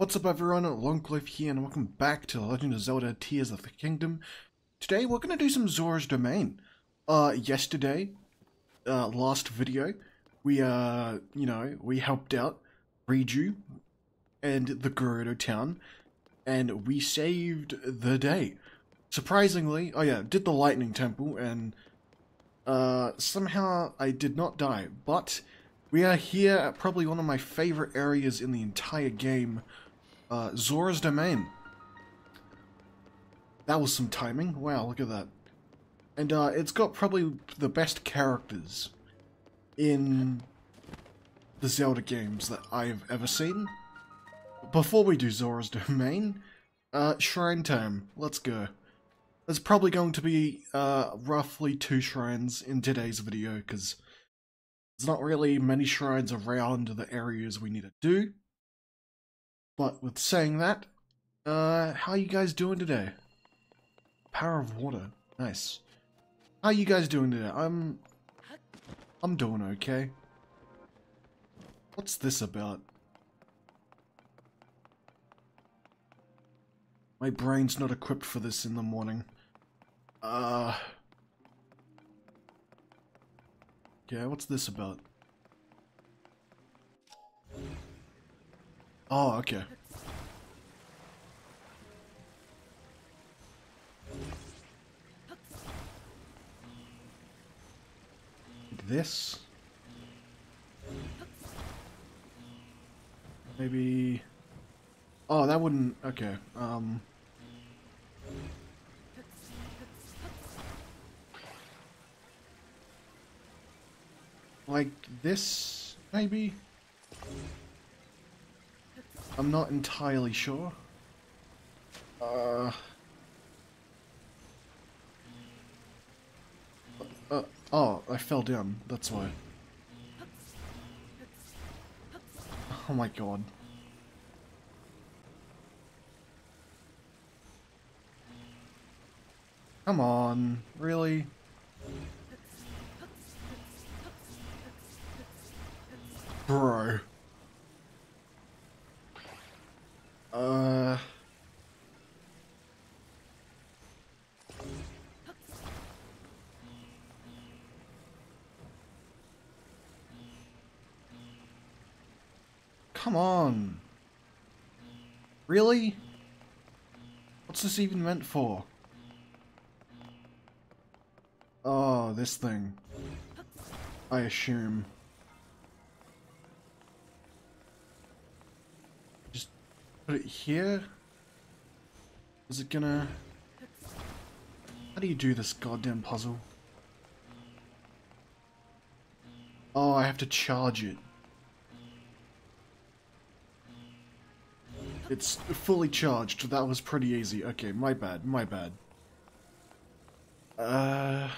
What's up everyone, Lonk loaf here and welcome back to The Legend of Zelda Tears of the Kingdom. Today we're going to do some Zora's Domain. Uh, yesterday, uh, last video, we, uh, you know, we helped out Riju and the Gerudo town, and we saved the day. Surprisingly, oh yeah, did the Lightning Temple, and, uh, somehow I did not die, but we are here at probably one of my favorite areas in the entire game, uh, Zora's Domain. That was some timing. Wow, look at that. And uh, it's got probably the best characters in the Zelda games that I have ever seen. Before we do Zora's Domain, uh, Shrine Time. Let's go. There's probably going to be uh, roughly two shrines in today's video, because there's not really many shrines around the areas we need to do. But with saying that, uh, how you guys doing today? Power of water. Nice. How are you guys doing today? I'm... I'm doing okay. What's this about? My brain's not equipped for this in the morning. Uh... Yeah, what's this about? Oh, okay. This? Maybe... Oh, that wouldn't... Okay, um... Like this, maybe? I'm not entirely sure. Uh... Uh, oh, I fell down, that's why. Oh my god. Come on, really? Bro. Uh... Come on. Really? What's this even meant for? Oh, this thing. I assume. Put it here? Is it gonna... How do you do this goddamn puzzle? Oh, I have to charge it. It's fully charged. That was pretty easy. Okay, my bad, my bad. Uh...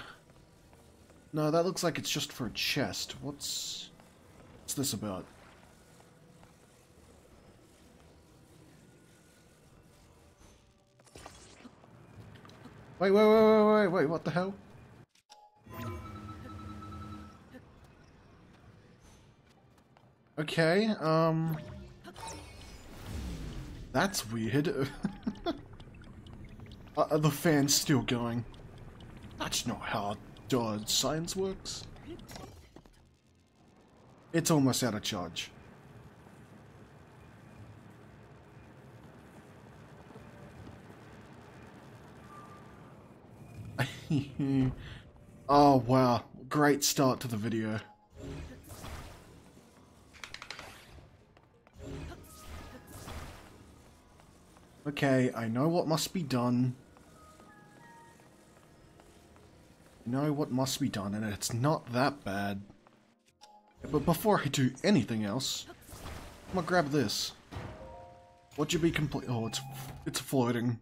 No, that looks like it's just for a chest. What's... What's this about? Wait, wait, wait, wait, wait, wait, what the hell? Okay, um... That's weird. uh, the fan's still going. That's not how science works. It's almost out of charge. oh wow, great start to the video. Okay, I know what must be done. I know what must be done, and it's not that bad. But before I do anything else, I'm gonna grab this. Would you be complete? Oh, it's it's floating.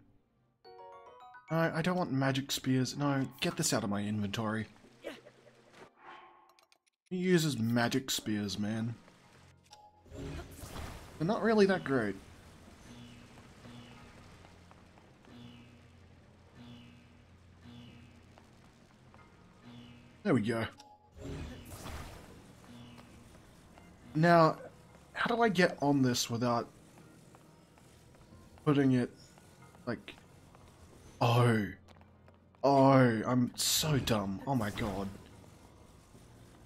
No, I don't want magic spears. No, get this out of my inventory. He uses magic spears, man. They're not really that great. There we go. Now, how do I get on this without putting it like oh. Oh I'm so dumb. Oh my god.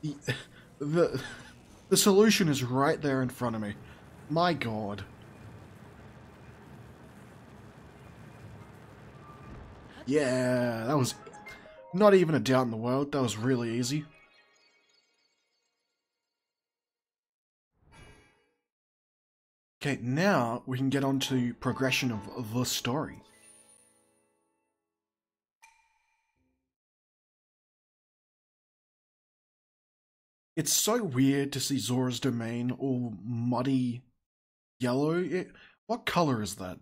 The the, the solution is right there in front of me. My god. Yeah that was not even a doubt in the world. That was really easy. Okay, now we can get on to progression of the story. It's so weird to see Zora's domain all muddy yellow. It, what color is that?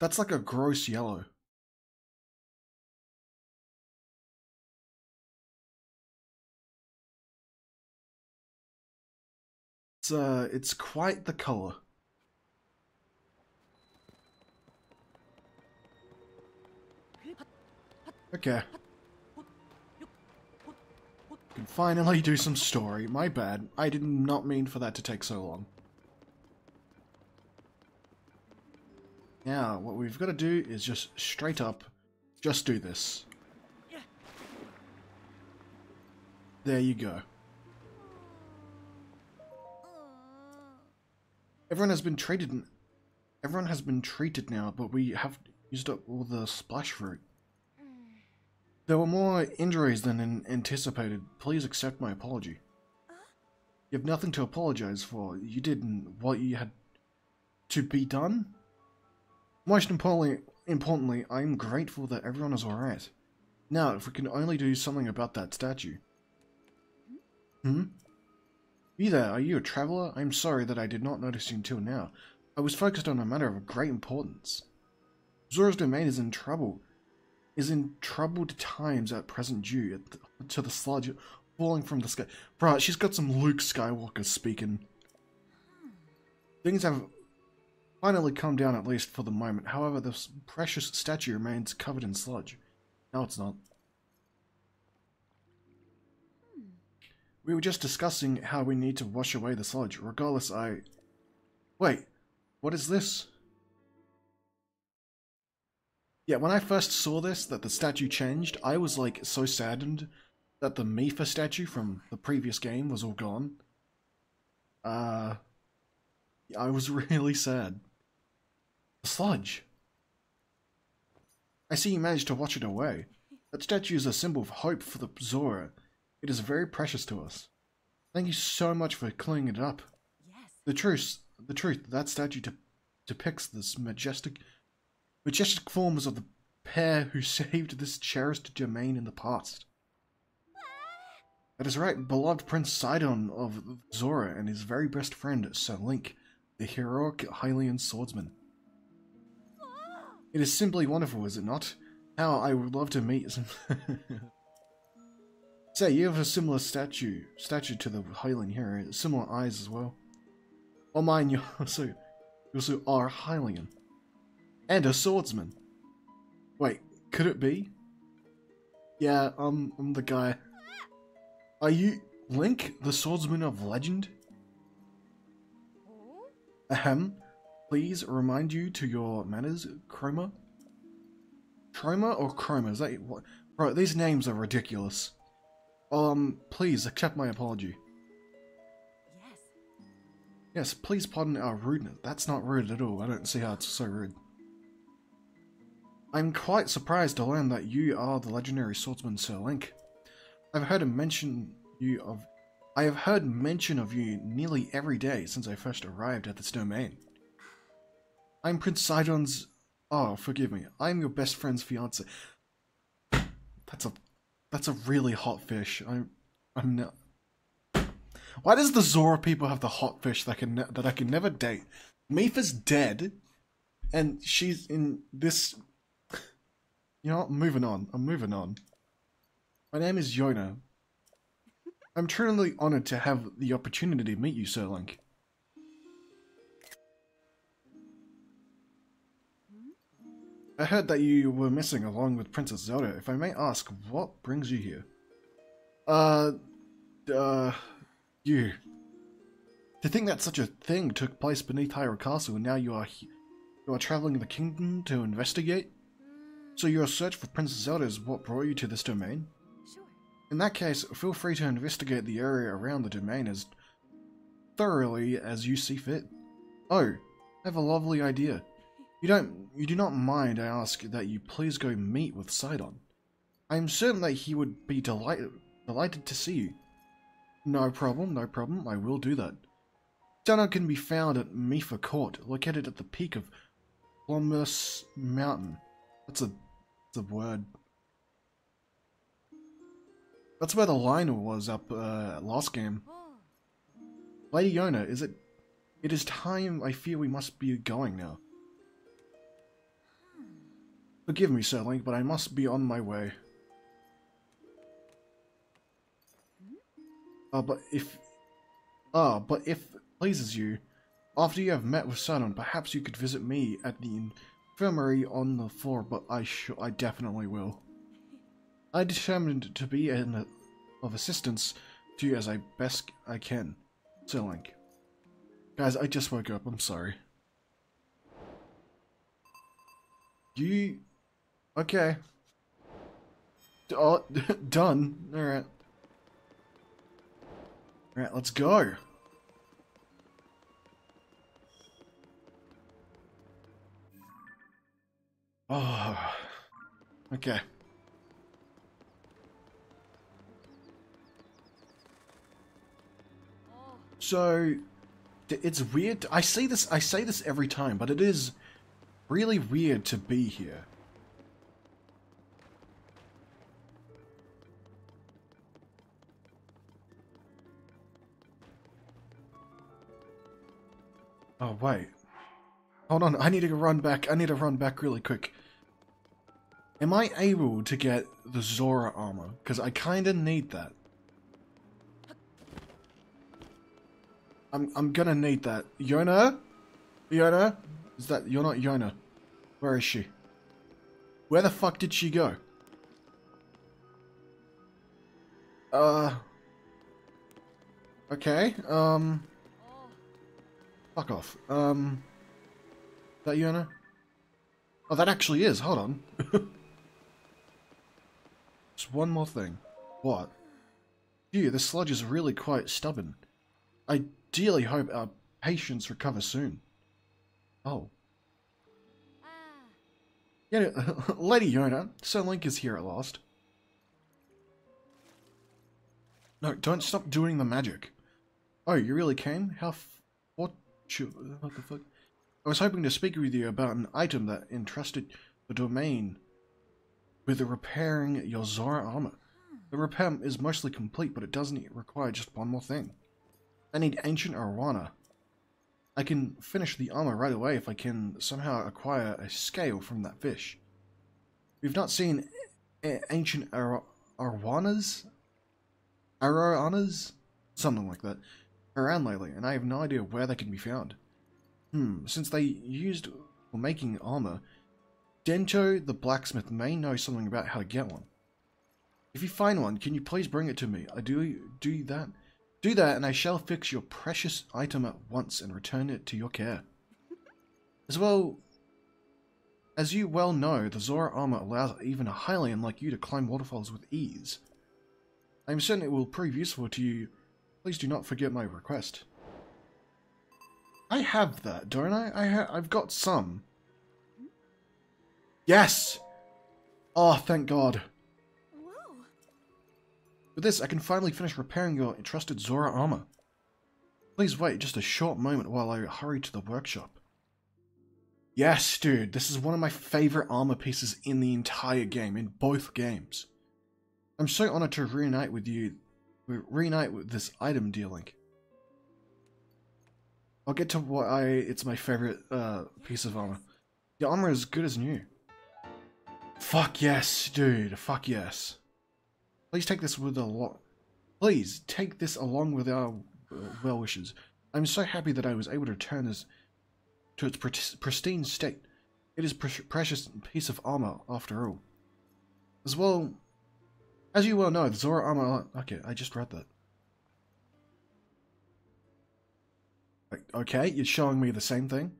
That's like a gross yellow. It's uh it's quite the color. Okay. Finally do some story. My bad. I did not mean for that to take so long. Now, what we've got to do is just straight up, just do this. There you go. Everyone has been treated. Everyone has been treated now, but we have used up all the splash fruit. There were more injuries than anticipated. Please accept my apology. You have nothing to apologize for. You did what you had to be done. Most importantly, importantly, I am grateful that everyone is alright. Now, if we can only do something about that statue. Hmm? You there, are you a traveller? I'm sorry that I did not notice you until now. I was focused on a matter of great importance. Zora's domain is in trouble is in troubled times at present due to the sludge falling from the sky. Bruh, she's got some Luke Skywalker speaking. Things have finally calmed down at least for the moment. However, this precious statue remains covered in sludge. No, it's not. We were just discussing how we need to wash away the sludge. Regardless, I... Wait, what is this? Yeah, when I first saw this, that the statue changed, I was like so saddened that the Mipha statue from the previous game was all gone. Uh, I was really sad. The sludge. I see you managed to watch it away. That statue is a symbol of hope for the Zora. It is very precious to us. Thank you so much for cleaning it up. Yes. The truth, the truth, that statue de depicts this majestic majestic forms of the pair who saved this cherished domain in the past. That is right, beloved Prince Sidon of Zora and his very best friend, Sir Link, the heroic Hylian swordsman. It is simply wonderful, is it not? How I would love to meet some... Say, you have a similar statue, statue to the Hylian hero, similar eyes as well. Oh mine, you also, you also are Hylian. And a swordsman. Wait, could it be? Yeah, I'm, I'm the guy. Are you Link, the swordsman of legend? Ahem. Please remind you to your manners, Chroma. Chroma or Chroma? Is that what? Bro, these names are ridiculous. Um, please accept my apology. Yes. Yes, please pardon our rudeness. That's not rude at all. I don't see how it's so rude. I'm quite surprised to learn that you are the legendary swordsman Sir Link. I've heard mention you of I have heard mention of you nearly every day since I first arrived at this domain. I'm Prince Sidon's Oh, forgive me. I'm your best friend's fiance. That's a that's a really hot fish. I'm I'm not Why does the Zora people have the hot fish that can that I can never date? Mipha's dead and she's in this you know? I'm moving on. I'm moving on. My name is Yona. I'm truly honored to have the opportunity to meet you, Sir Link. I heard that you were missing along with Princess Zelda. If I may ask, what brings you here? Uh, uh, you. To think that such a thing took place beneath Hyrule Castle and now you are You are traveling the kingdom to investigate? So your search for Princess Zelda is what brought you to this domain? Sure. In that case, feel free to investigate the area around the domain as thoroughly as you see fit. Oh, I have a lovely idea. You don't you do not mind I ask that you please go meet with Sidon. I am certain that he would be delighted delighted to see you. No problem, no problem, I will do that. Sidon can be found at Mipha Court, located at the peak of Ploymus Mountain. That's a a word. That's where the Lynel was up uh, last game. Lady Yona, is it? It is time. I fear we must be going now. Forgive me, Sir Link, but I must be on my way. Uh, but if... Ah, but if pleases you, after you have met with Sidon, perhaps you could visit me at the infirmary on the floor, but I I definitely will. I determined to be in, of assistance to you as I best I can. Sir Link. Guys, I just woke up, I'm sorry. You... Okay. D- Oh, done. Alright. Alright, let's go. Oh. Okay. So, it's weird. I say this. I say this every time, but it is really weird to be here. Oh wait, hold on. I need to run back. I need to run back really quick. Am I able to get the Zora armor? Because I kind of need that. I'm I'm gonna need that. Yona? Yona? Is that you're not Yona? Where is she? Where the fuck did she go? Uh Okay, um fuck off. Um that Yona? Oh that actually is, hold on. Just one more thing. What? Phew, the sludge is really quite stubborn. I dearly hope our patients recover soon. Oh. Ah, Yeah, Lady Yona, Sir Link is here at last. No, don't stop doing the magic. Oh, you really came? How fortunate. What the fuck? I was hoping to speak with you about an item that entrusted the domain with the repairing your Zora armor. The repair is mostly complete, but it doesn't require just one more thing. I need ancient arowana. I can finish the armor right away if I can somehow acquire a scale from that fish. We've not seen ancient ar-? Arowanas? Something like that. Around lately, and I have no idea where they can be found. Hmm, since they used for making armor, Dento the blacksmith may know something about how to get one. If you find one, can you please bring it to me? I do do that. Do that, and I shall fix your precious item at once and return it to your care. As well, as you well know, the Zora armor allows even a Hylian like you to climb waterfalls with ease. I am certain it will prove useful to you. Please do not forget my request. I have that, don't I? I ha- I've got some. Yes! Oh, thank God. whoa. With this, I can finally finish repairing your entrusted Zora armor. Please wait just a short moment while I hurry to the workshop. Yes, dude, this is one of my favorite armor pieces in the entire game, in both games. I'm so honored to reunite with you, reunite with this item dealing. I'll get to why it's my favorite uh, piece of armor. The armor is good as new. Fuck yes, dude. Fuck yes. Please take this with a lot. Please take this along with our well wishes. I'm so happy that I was able to return this to its pristine state. It is pre- precious piece of armor after all. As well, as you well know, the Zora armor. Okay, I just read that. Okay, you're showing me the same thing.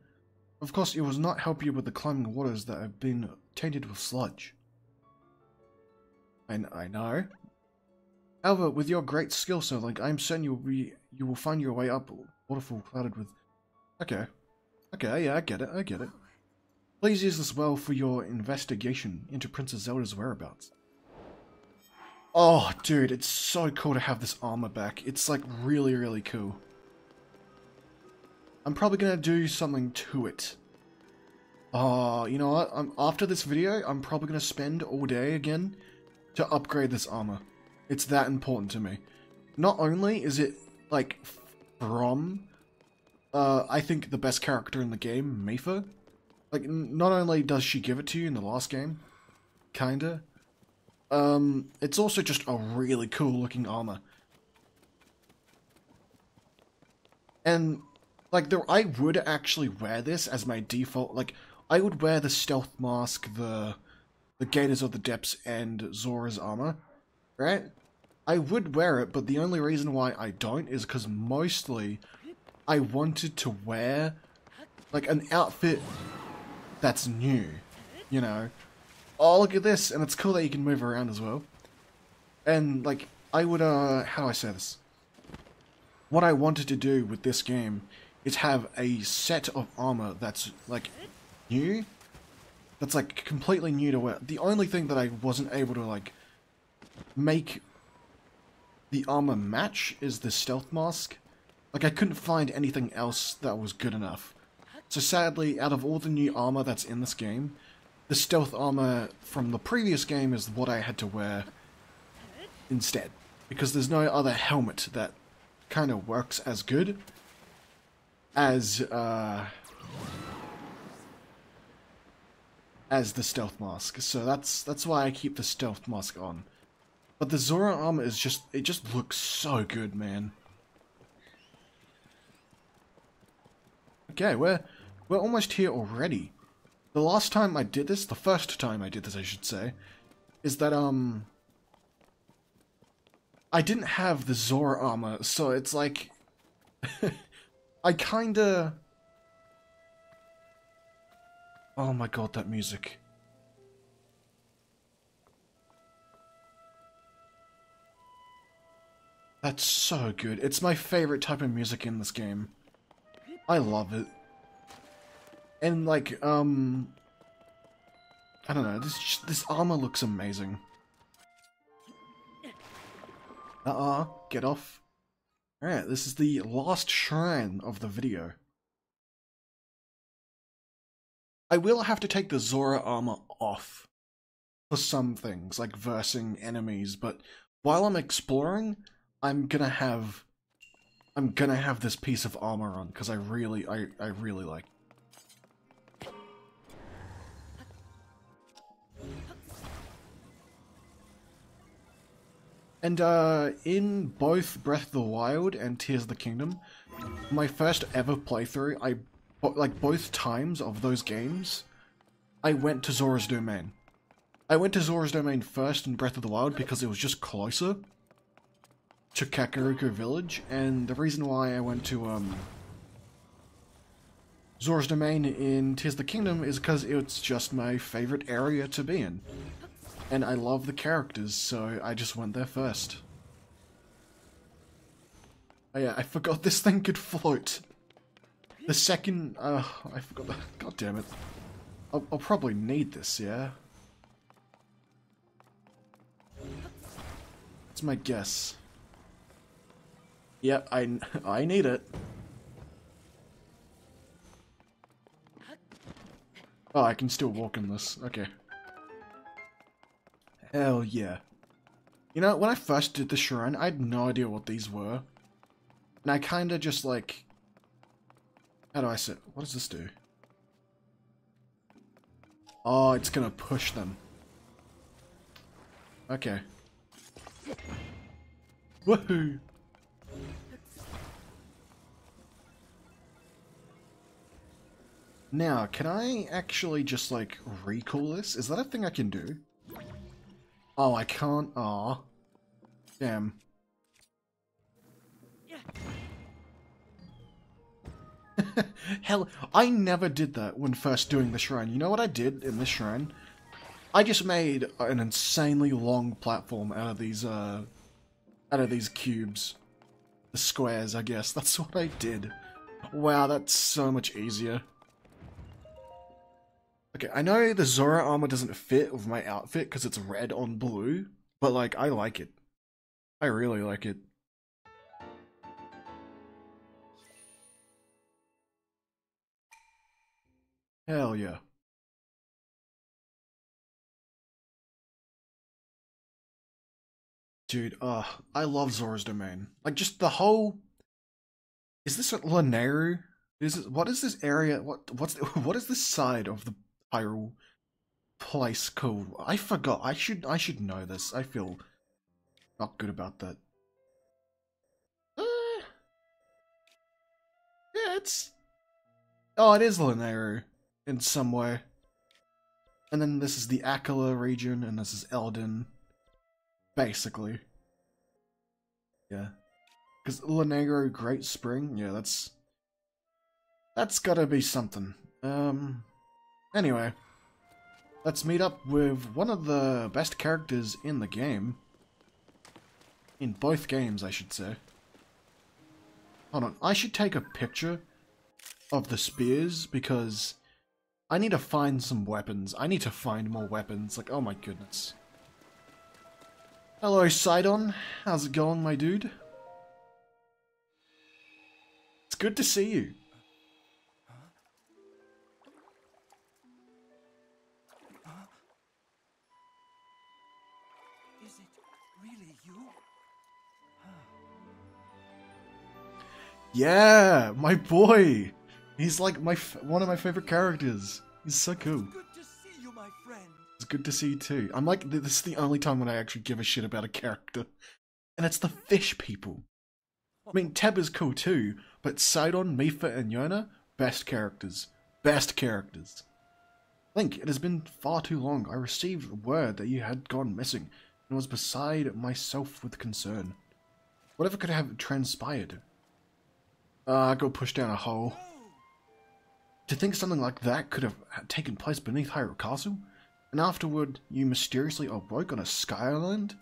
Of course, it will not help you with the climbing waters that have been tainted with sludge. And I know. However, with your great skill set, like I'm certain you will be, you will find your way up waterfall clouded with. Okay, okay, yeah, I get it, I get it. Please use this well for your investigation into Princess Zelda's whereabouts. Oh, dude, it's so cool to have this armor back. It's like really, really cool. I'm probably gonna do something to it. Oh, you know what? I'm, after this video, I'm probably gonna spend all day again to upgrade this armor. It's that important to me. Not only is it, like, from, uh, I think the best character in the game, Mipha. Like, not only does she give it to you in the last game, kinda, um, it's also just a really cool looking armor. And, like, there, I would actually wear this as my default, like, I would wear the stealth mask, the, the Gaiters of the Depths, and Zora's armor, right? I would wear it, but the only reason why I don't is because mostly I wanted to wear, like, an outfit that's new, you know? oh, look at this, and it's cool that you can move around as well. And, like, I would, uh, how do I say this? What I wanted to do with this game is have a set of armor that's, like, new. That's, like, completely new to wear. The only thing that I wasn't able to, like, make the armor match is the stealth mask. Like, I couldn't find anything else that was good enough. So sadly, out of all the new armor that's in this game, the stealth armor from the previous game is what I had to wear instead. Because there's no other helmet that kind of works as good as, uh, as the stealth mask. So that's, that's why I keep the stealth mask on. But the Zora armor is just, it just looks so good, man. Okay, we're, we're almost here already. The last time I did this, the first time I did this, I should say, is that, um... I didn't have the Zora armor, so it's like... I kinda... Oh my god, that music. That's so good. It's my favorite type of music in this game. I love it. And like, um, I don't know. This this armor looks amazing. Uh-uh, get off. Alright, this is the last shrine of the video. I will have to take the Zora armor off for some things, like versing enemies, but while I'm exploring, I'm gonna have I'm gonna have this piece of armor on because I really I, I really like And uh, in both Breath of the Wild and Tears of the Kingdom, my first ever playthrough, I like both times of those games, I went to Zora's Domain. I went to Zora's Domain first in Breath of the Wild because it was just closer to Kakariko Village, and the reason why I went to um, Zora's Domain in Tears of the Kingdom is because it's just my favorite area to be in. And I love the characters, so I just went there first. Oh yeah, I forgot this thing could float. The second... Uh, I forgot that. God damn it. I'll, I'll probably need this, yeah? That's my guess. Yep, I, I need it. Oh, I can still walk in this. Okay. Hell yeah. You know, when I first did the shrine, I had no idea what these were. And I kinda just like... How do I sit? What does this do? Oh, it's gonna push them. Okay. Woohoo! Now, can I actually just, like, recall this? Is that a thing I can do? Oh, I can't. Aw. Damn. Hell, I never did that when first doing the shrine. You know what I did in this shrine? I just made an insanely long platform out of these, uh, out of these cubes. The squares, I guess. That's what I did. Wow, that's so much easier. Okay, I know the Zora armor doesn't fit with my outfit because it's red on blue, but like, I like it. I really like it. Hell yeah. Dude, uh, I love Zora's Domain. Like, just the whole... Is this Lanayru? Is it, what is this area? What what's the, what is this side of the Hyrule place called? I forgot. I should I should know this. I feel not good about that. Uh, yeah, it's oh, it is Lanayru in some way. And then this is the Akkala region, and this is Eldin. Basically. Yeah. Because Lanayru Great Spring, yeah, that's... That's gotta be something. Um... Anyway. Let's meet up with one of the best characters in the game. In both games, I should say. Hold on, I should take a picture of the spears, because I need to find some weapons. I need to find more weapons. Like, oh my goodness. Hello, Sidon. How's it going, my dude? It's good to see you. Is it really you? Yeah, my boy. He's like my one of my favorite characters. He's so cool. It's Good to see you, my friend. It's good to see you too. I'm like this is the only time when I actually give a shit about a character, and it's the fish people. I mean, Teb is cool too, but Sidon, Mipha, and Yona, best characters. Best characters. Link, it has been far too long. I received word that you had gone missing, and was beside myself with concern. Whatever could have transpired? Uh, I got pushed down a hole. To think something like that could have taken place beneath Hyrule Castle, and afterward you mysteriously awoke on a sky island?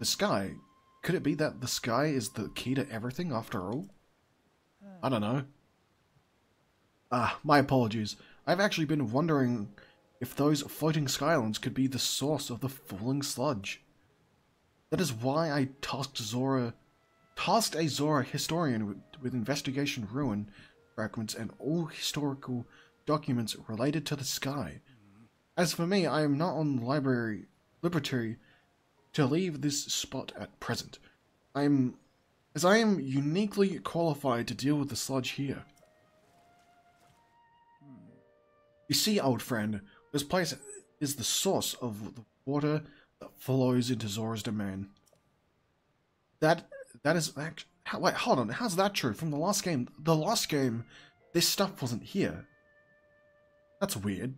The sky? Could it be that the sky is the key to everything after all? I don't know. Ah, my apologies. I've actually been wondering if those floating skylands could be the source of the falling sludge. That is why I tasked Zora, tasked a Zora historian with, with investigation ruin fragments and all historical documents related to the sky. As for me, I am not on library liberty to leave this spot at present. I am, as I am uniquely qualified to deal with the sludge here. You see, old friend, this place is the source of the water that flows into Zora's domain. That that is act. How, wait, hold on. How's that true? From the last game, the last game, this stuff wasn't here. That's weird.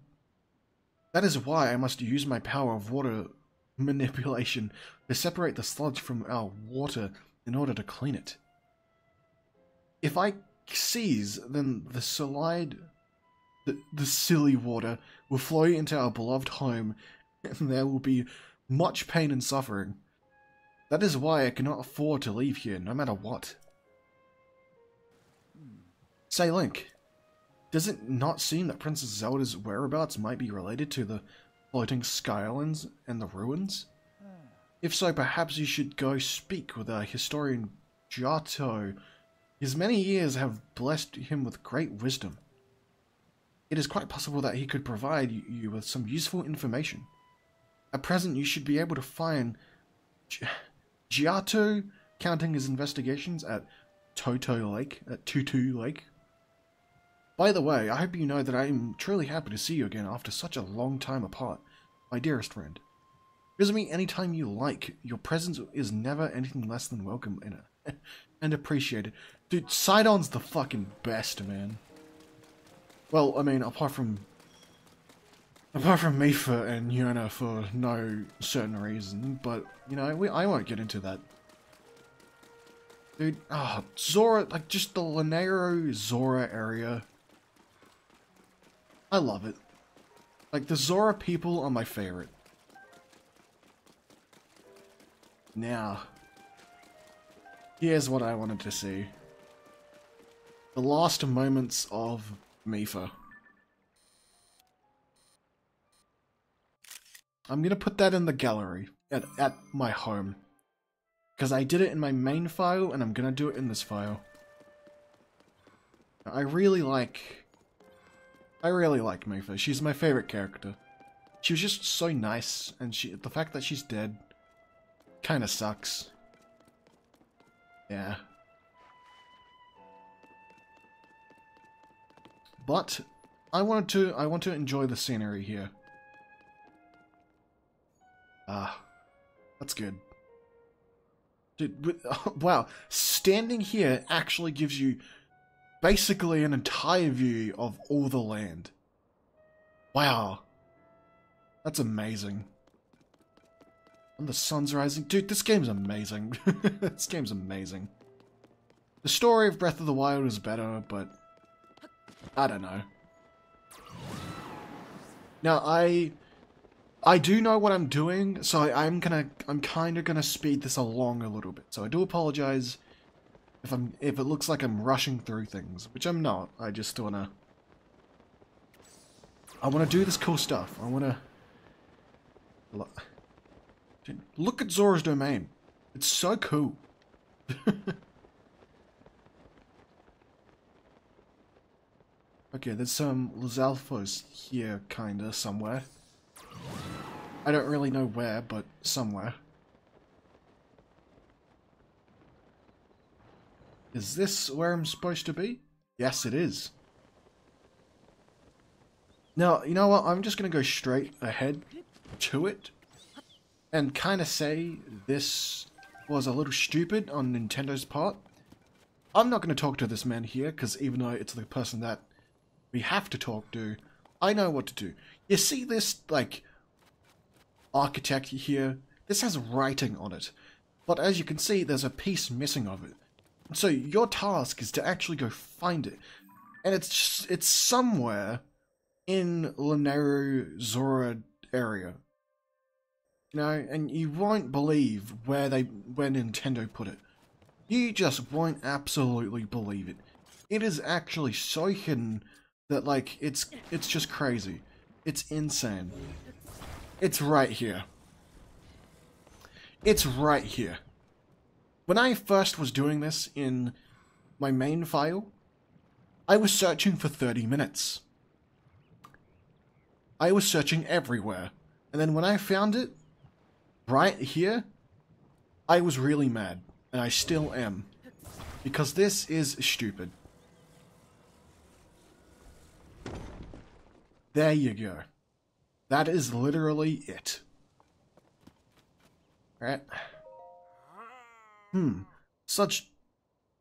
That is why I must use my power of water manipulation to separate the sludge from our water in order to clean it. If I seize, then the solid, the, the silly water will flow into our beloved home, and there will be much pain and suffering. That is why I cannot afford to leave here, no matter what. Say, Link, does it not seem that Princess Zelda's whereabouts might be related to the floating sky islands and the ruins? If so, perhaps you should go speak with our historian Jiahto. His many years have blessed him with great wisdom. It is quite possible that he could provide you with some useful information. At present, you should be able to find Jiahto counting his investigations at Toto Lake, at Tutu Lake. By the way, I hope you know that I am truly happy to see you again after such a long time apart, my dearest friend. Visit me anytime you like. Your presence is never anything less than welcome and, and appreciated. Dude, Sidon's the fucking best, man. Well, I mean, apart from apart from Mipha and Yona for no certain reason, but you know, we, I won't get into that. Dude, ah, Zora, like just the Lanayru Zora area. I love it. Like the Zora people are my favorite. Now, here's what I wanted to see. The last moments of Mipha. I'm gonna put that in the gallery at, at my home. Because I did it in my main file, and I'm gonna do it in this file. I really like... I really like Mipha. She's my favorite character. She was just so nice, and she the fact that she's dead kinda sucks. Yeah. But I wanted to I want to enjoy the scenery here. Ah, that's good. Dude, wow, standing here actually gives you basically an entire view of all the land. Wow. That's amazing. And the sun's rising. Dude, this game's amazing. this game's amazing. The story of Breath of the Wild is better, but I don't know. Now, I I do know what I'm doing, so I, am gonna, I'm kind of gonna speed this along a little bit. So I do apologize if I'm, if it looks like I'm rushing through things, which I'm not. I just wanna, I wanna do this cool stuff. I wanna, look, look at Zora's Domain. It's so cool. okay, there's some Lizalfos here, kinda, somewhere. I don't really know where, but somewhere. Is this where I'm supposed to be? Yes, it is. Now, you know what? I'm just going to go straight ahead to it and kind of say this was a little stupid on Nintendo's part. I'm not going to talk to this man here because even though it's the person that we have to talk to, I know what to do. You see this, like, architect here. This has writing on it, but as you can see, there's a piece missing of it. So your task is to actually go find it, and it's just, it's somewhere in Lanayru Zora area. You know, and you won't believe where they where Nintendo put it. You just won't absolutely believe it. It is actually so hidden that like it's it's just crazy. It's insane. It's right here. It's right here. When I first was doing this in my main file, I was searching for 30 minutes. I was searching everywhere. And then when I found it, right here, I was really mad. And I still am. Because this is stupid. There you go. That is literally it. Hmm. Such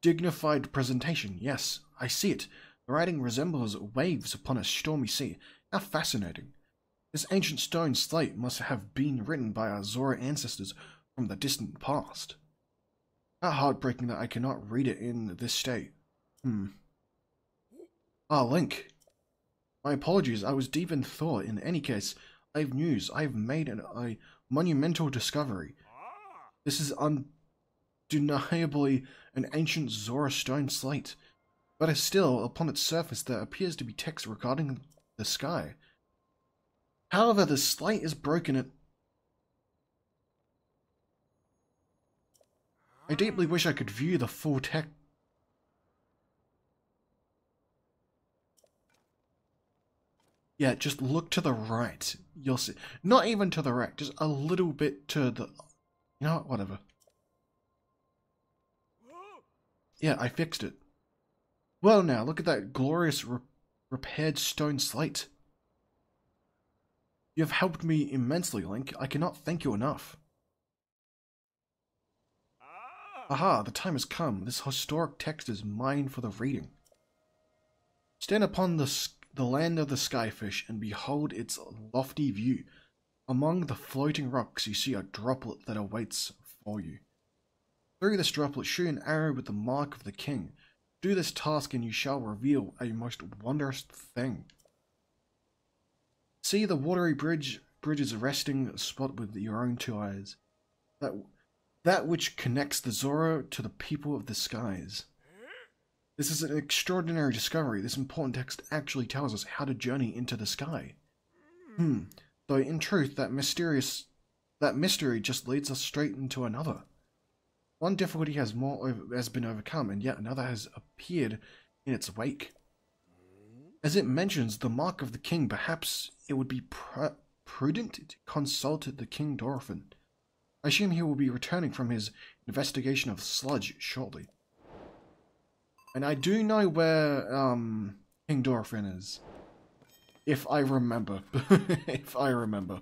dignified presentation. Yes, I see it. The writing resembles waves upon a stormy sea. How fascinating. This ancient stone slate must have been written by our Zora ancestors from the distant past. How heartbreaking that I cannot read it in this state. Hmm. Ah, Link. My apologies, I was deep in thought. In any case, I have news. I have made an, a monumental discovery. This is undeniably an ancient Zora stone slate, but still, upon its surface there appears to be text regarding the sky. However, the slate is broken at I deeply wish I could view the full text Yeah, just look to the right. You'll see. Not even to the right, just a little bit to the... You know what? Whatever. Yeah, I fixed it. Well now, look at that glorious re repaired stone slate. You have helped me immensely, Link. I cannot thank you enough. Aha, the time has come. This historic text is mine for the reading. Stand upon the the land of the skyfish, and behold its lofty view. Among the floating rocks you see a droplet that awaits for you. Through this droplet, shoot an arrow with the mark of the king. Do this task and you shall reveal a most wondrous thing. See the watery bridge bridge's resting spot with your own two eyes. That that which connects the Zora to the people of the skies. This is an extraordinary discovery. This important text actually tells us how to journey into the sky. Hmm. Though in truth, that mysterious, that mystery just leads us straight into another. One difficulty has more over, has been overcome, and yet another has appeared in its wake. As it mentions the mark of the king, perhaps it would be pr- prudent to consult the King Dorephan. I assume he will be returning from his investigation of sludge shortly. And I do know where um, King Dorephan is. If I remember. if I remember.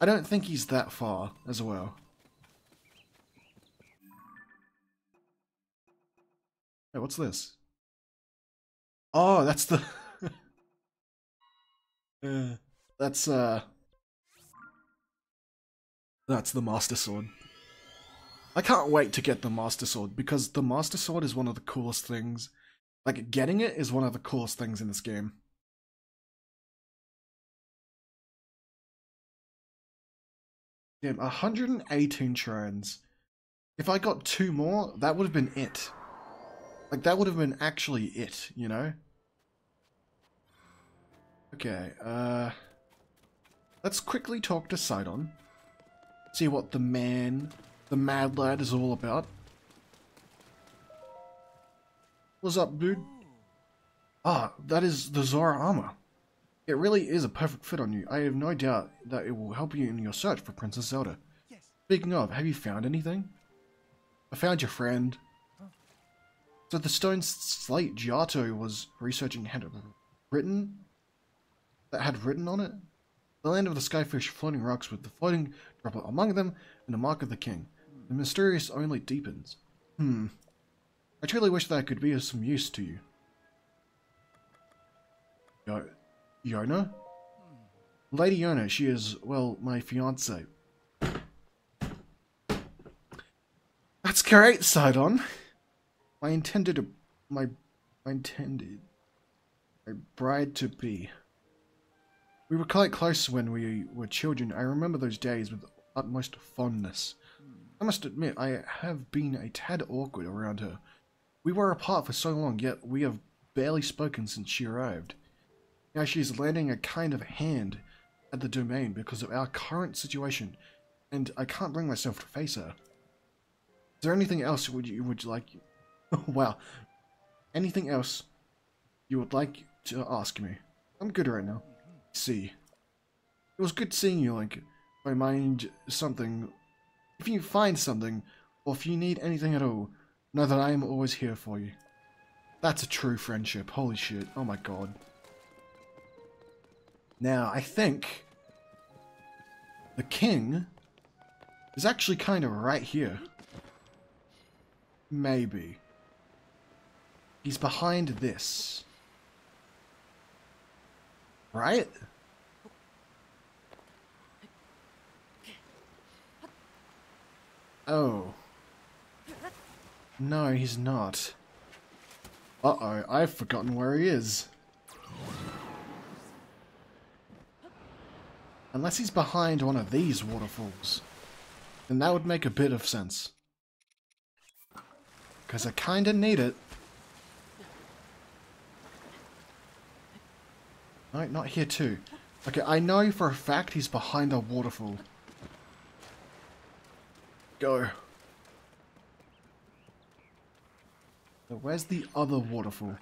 I don't think he's that far as well. Hey, what's this? Oh, that's the... uh, that's, uh... That's the Master Sword. I can't wait to get the Master Sword, because the Master Sword is one of the coolest things. Like, getting it is one of the coolest things in this game. Damn, 118 shrines. If I got two more, that would have been it. Like, that would have been actually it, you know? Okay, uh... Let's quickly talk to Sidon. See what the man, the mad lad is all about. What's up, dude? Ah, that is the Zora armor. It really is a perfect fit on you. I have no doubt that it will help you in your search for Princess Zelda. Yes. Speaking of, have you found anything? I found your friend. So the stone slate Jiahto was researching had written that had written on it. The land of the skyfish floating rocks with the floating droplet among them and the mark of the king. The mysterious only deepens. Hmm. I truly wish that I could be of some use to you. Yo Yona? Lady Yona, she is, well, my fiance. That's great, Sidon. My intended, my, my intended, my bride to be. We were quite close when we were children. I remember those days with utmost fondness. I must admit, I have been a tad awkward around her. We were apart for so long, yet we have barely spoken since she arrived. Now she is lending a kind of hand at the domain because of our current situation, and I can't bring myself to face her. Is there anything else would you would like? wow, anything else you would like to ask me? I'm good right now. See, it was good seeing you, Like, I mind something, if you find something, or if you need anything at all, know that I am always here for you. That's a true friendship. Holy shit. Oh my god. Now, I think the king is actually kind of right here. Maybe. He's behind this. Right? Oh. No, he's not. Uh-oh, I've forgotten where he is. Unless he's behind one of these waterfalls. Then that would make a bit of sense. Because I kinda need it. No, not here too. Okay, I know for a fact he's behind a waterfall. Go. Where's the other waterfall?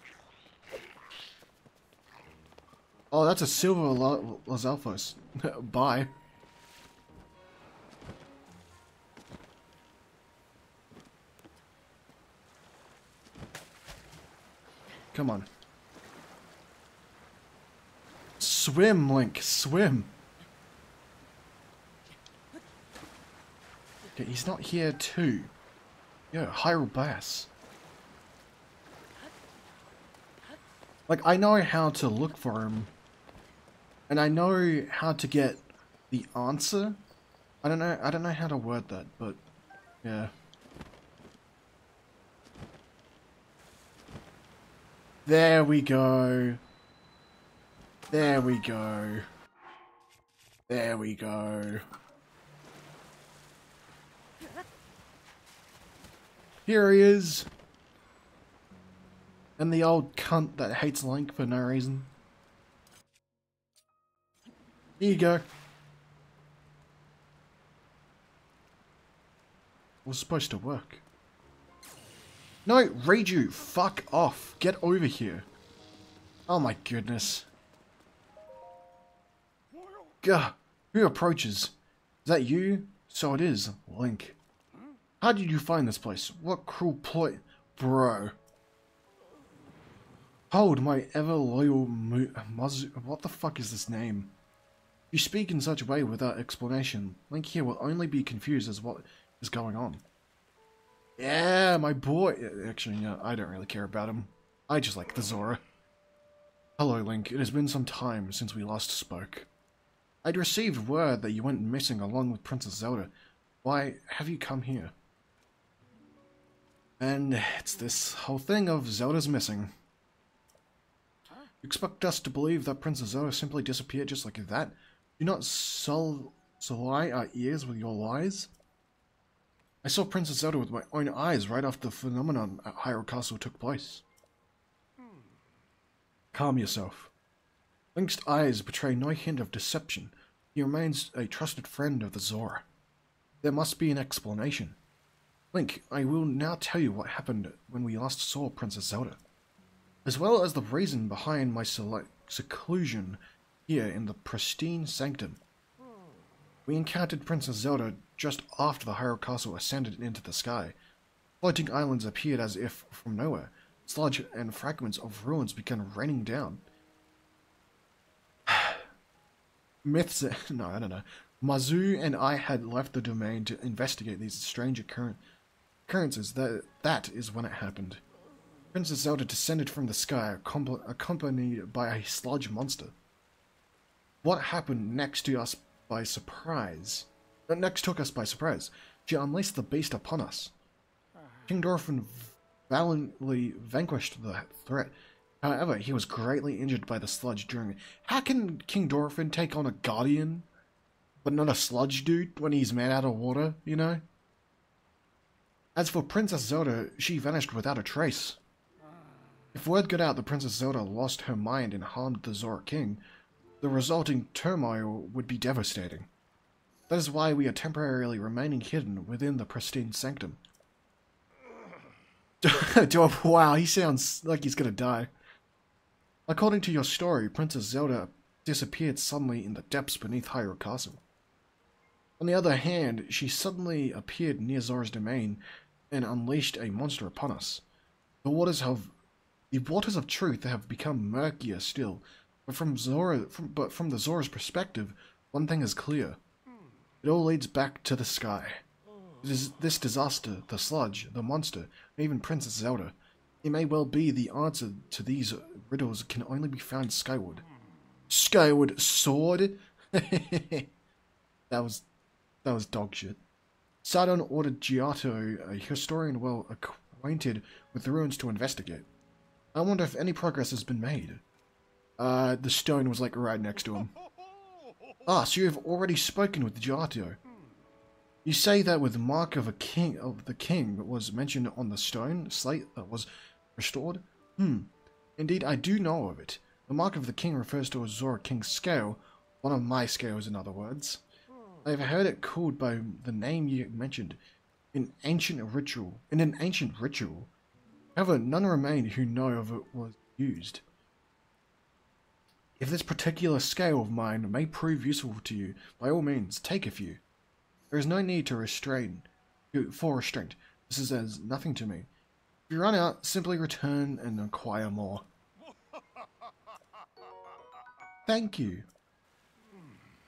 Oh, that's a silver Lizalfos. Bye. Come on. Swim, Link, swim. Yeah, he's not here too. Yeah, Hyrule Bass. Like, I know how to look for him. And I know how to get the answer. I don't know, I don't know how to word that, but yeah. There we go. There we go. There we go. Here he is. And the old cunt that hates Link for no reason. Here you go. was supposed to work. No, Riju, fuck off. Get over here. Oh my goodness. Gah, who approaches? Is that you? So it is, Link. How did you find this place? What cruel ploy? Bro. Hold my ever loyal Mu Muzu- What the fuck is this name? You speak in such a way without explanation. Link here will only be confused as what is going on. Yeah, my boy. Actually, yeah, I don't really care about him. I just like the Zora. Hello, Link. It has been some time since we last spoke. I'd received word that you went missing along with Princess Zelda. Why have you come here? And it's this whole thing of Zelda's missing. You expect us to believe that Princess Zelda simply disappeared just like that? Do not sul sully our ears with your lies? I saw Princess Zelda with my own eyes right after the phenomenon at Hyrule Castle took place. Calm yourself. Link's eyes betray no hint of deception. He remains a trusted friend of the Zora. There must be an explanation. Link, I will now tell you what happened when we last saw Princess Zelda, as well as the reason behind my seclusion here in the pristine sanctum. We encountered Princess Zelda just after the Hyrule Castle ascended into the sky. Floating islands appeared as if from nowhere. Sludge and fragments of ruins began raining down. Myths, no, I don't know. Muzu and I had left the domain to investigate these strange occur occurrences. That, that is when it happened. Princess Zelda descended from the sky, accompanied by a sludge monster. What happened next to us by surprise? That next took us by surprise. She unleashed the beast upon us. Ah. King Dorephan valiantly vanquished the threat. However, he was greatly injured by the sludge during. How can King Dorephan take on a guardian, but not a sludge dude when he's made out of water? You know. As for Princess Zelda, she vanished without a trace. If word got out that Princess Zelda lost her mind and harmed the Zora King, the resulting turmoil would be devastating. That is why we are temporarily remaining hidden within the pristine sanctum. wow, he sounds like he's gonna die. According to your story, Princess Zelda disappeared suddenly in the depths beneath Hyrule Castle. On the other hand, she suddenly appeared near Zora's domain and unleashed a monster upon us. The waters have the waters of truth have become murkier still, but from Zora from, but from the Zora's perspective, one thing is clear. It all leads back to the sky. This disaster, the sludge, the monster, even Princess Zelda, it may well be the answer to these riddles can only be found skyward. Skyward sword? that was that was dog shit. Sidon ordered Jiahto, a historian well acquainted with the ruins, to investigate. I wonder if any progress has been made. Uh, the stone was like right next to him. Ah, so you have already spoken with Jiahto. You say that with the mark of a king of the king was mentioned on the stone slate that was restored? Hmm. Indeed, I do know of it. The mark of the king refers to a Zora King's scale, one of my scales in other words. I have heard it called by the name you mentioned in ancient ritual in an ancient ritual. However, none remain who know of it was used. If this particular scale of mine may prove useful to you, by all means, take a few. There is no need to restrain, for restraint. This is as nothing to me. If you run out, simply return and acquire more. Thank you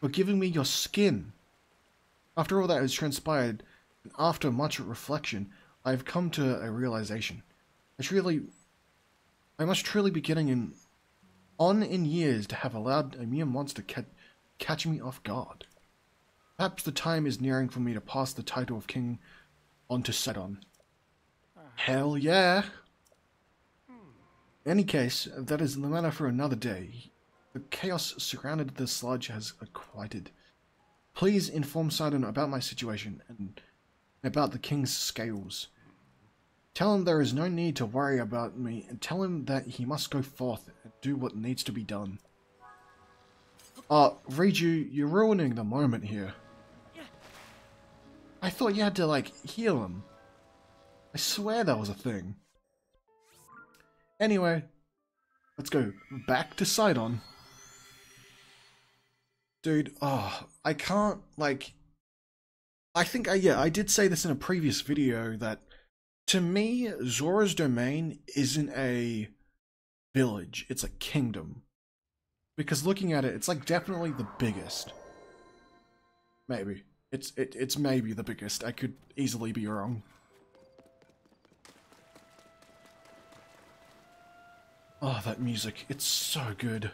for giving me your skin. After all that has transpired, and after much reflection, I have come to a realization. I truly, I must truly be getting in on in years to have allowed a mere monster ca- catch me off guard. Perhaps the time is nearing for me to pass the title of king on to Sidon. Hell yeah! In any case, that is the matter for another day. The chaos surrounded the sludge has quieted. Please inform Sidon about my situation and about the king's scales. Tell him there is no need to worry about me and tell him that he must go forth and do what needs to be done. Uh, Riju, you're ruining the moment here. I thought you had to, like, heal him. I swear that was a thing. Anyway, let's go back to Sidon. Dude, oh, I can't, like... I think, I, yeah, I did say this in a previous video that, to me, Zora's Domain isn't a village, it's a kingdom. Because looking at it, it's like definitely the biggest. Maybe. It's it, it's maybe the biggest. I could easily be wrong. Oh, that music. It's so good.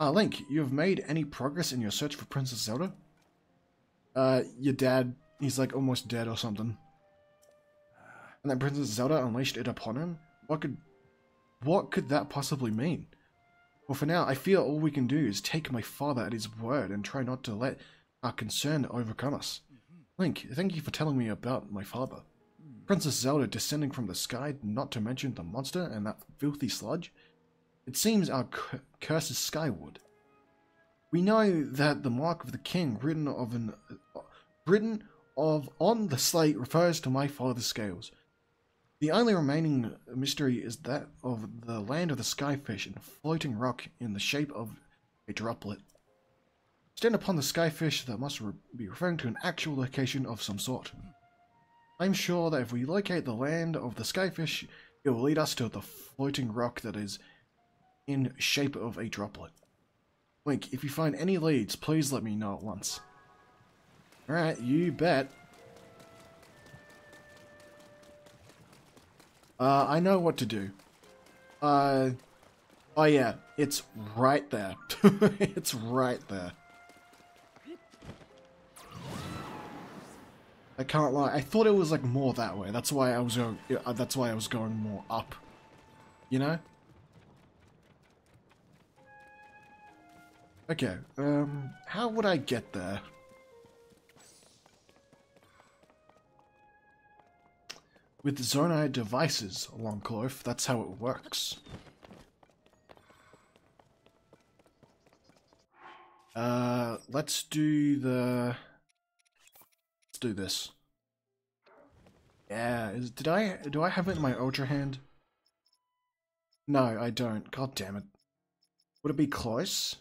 Ah, Link, you have made any progress in your search for Princess Zelda? Uh, your dad, he's like almost dead or something. And then Princess Zelda unleashed it upon him? What could... What could that possibly mean? Well, for now, I feel all we can do is take my father at his word and try not to let our concern overcome us. Link, thank you for telling me about my father. Princess Zelda descending from the sky, not to mention the monster and that filthy sludge. It seems our curse is skyward. We know that the mark of the king written of an uh, written of on the slate refers to my father's scales. The only remaining mystery is that of the land of the skyfish and floating rock in the shape of a droplet. Stand upon the skyfish that must re be referring to an actual location of some sort. I'm sure that if we locate the land of the skyfish, it will lead us to the floating rock that is in shape of a droplet. Link, if you find any leads, please let me know at once. Alright, you bet. Uh, I know what to do. Uh, oh yeah, it's right there. it's right there. I can't lie. I thought it was like more that way. That's why I was going. Uh, that's why I was going more up. You know. Okay. Um. How would I get there? With Zonai devices, Longcloth. That's how it works. Uh, let's do the Let's do this. Yeah, is, did I, do I have it in my Ultra hand? No, I don't. God damn it. Would it be close?